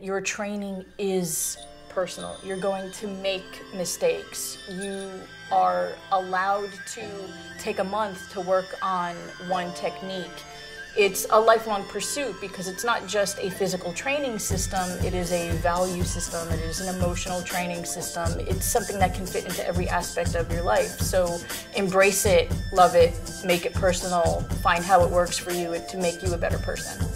your training is personal. You're going to make mistakes. You are allowed to take a month to work on one technique. It's a lifelong pursuit because it's not just a physical training system, it is a value system, it is an emotional training system. It's something that can fit into every aspect of your life. So embrace it, love it, make it personal, find how it works for you to make you a better person.